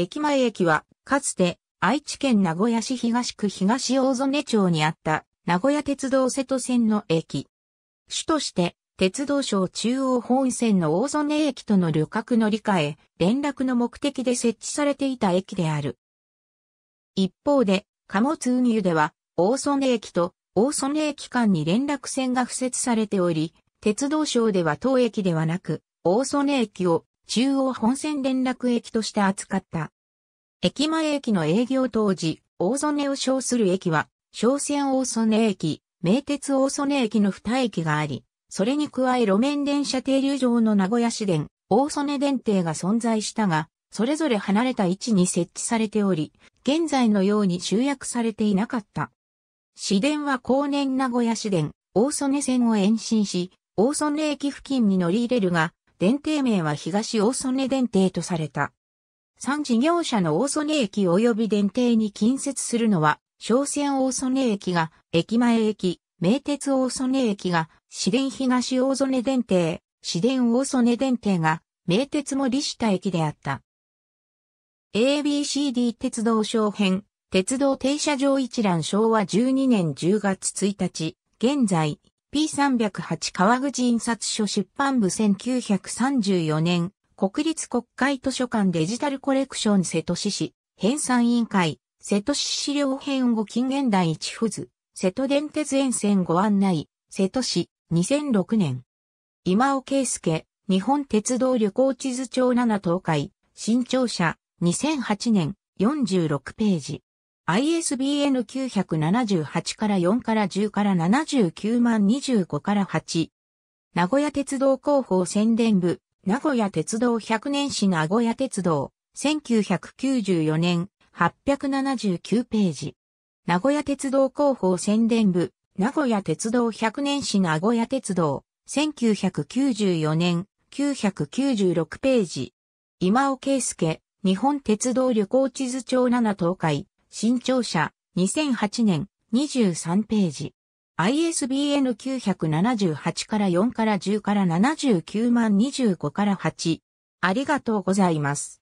駅前駅は、かつて、愛知県名古屋市東区東大曽根町にあった名古屋鉄道瀬戸線の駅。主として、鉄道省中央本線の大曽根駅との旅客乗り換え、連絡の目的で設置されていた駅である。一方で、貨物運輸では、大曽根駅と大曽根駅間に連絡線が付設されており、鉄道省では当駅ではなく、大曽根駅を中央本線連絡駅として扱った。駅前駅の営業当時、大曽根を称する駅は、商線大曽根駅、名鉄大曽根駅の二駅があり、それに加え路面電車停留場の名古屋市電、大曽根電停が存在したが、それぞれ離れた位置に設置されており、現在のように集約されていなかった。市電は後年名古屋市電、大曽根線を延伸し、大曽根駅付近に乗り入れるが、電停名は東大曽根電停とされた。三事業者の大曽根駅及び電停に近接するのは、商線大曽根駅が、駅前駅、名鉄大曽根駅が、市電東大曽根電停、市電大曽根電停が、名鉄森下駅であった。ABCD 鉄道小編、鉄道停車場一覧昭和12年10月1日、現在、P308 川口印刷所出版部1934年、国立国会図書館デジタルコレクション瀬戸市市、編纂委員会、瀬戸市資料編後近現代一付図、瀬戸電鉄沿線ご案内、瀬戸市、2006年。今尾圭介、日本鉄道旅行地図帳7東海、新潮社、2008年、46ページ。ISBN 978から4から10から79万25から8。名古屋鉄道広報宣伝部、名古屋鉄道100年史名古屋鉄道、1994年、879ページ。名古屋鉄道広報宣伝部、名古屋鉄道100年史名古屋鉄道、1994年、996ページ。今尾圭介、日本鉄道旅行地図帳7東海、新潮社、2008年、23ページ。ISBN 978から4から10から79万25から8。ありがとうございます。